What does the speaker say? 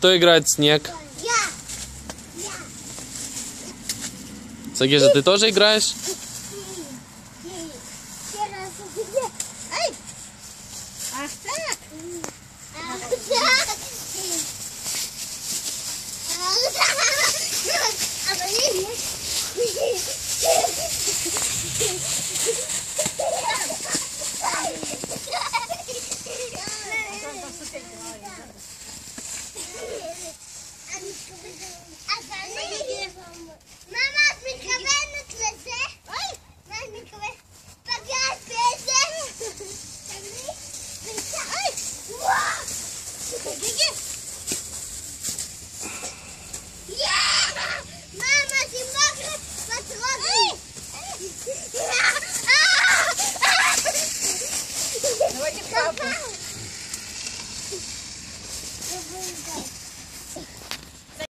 Кто играет в снег? Сагижа, ты тоже играешь? Thank. Давайте папу.